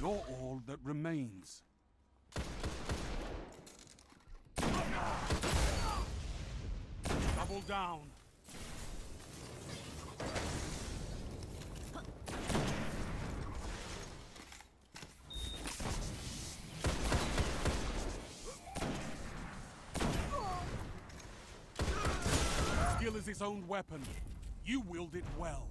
You're all that remains. Double down. Skill is its own weapon. You wield it well.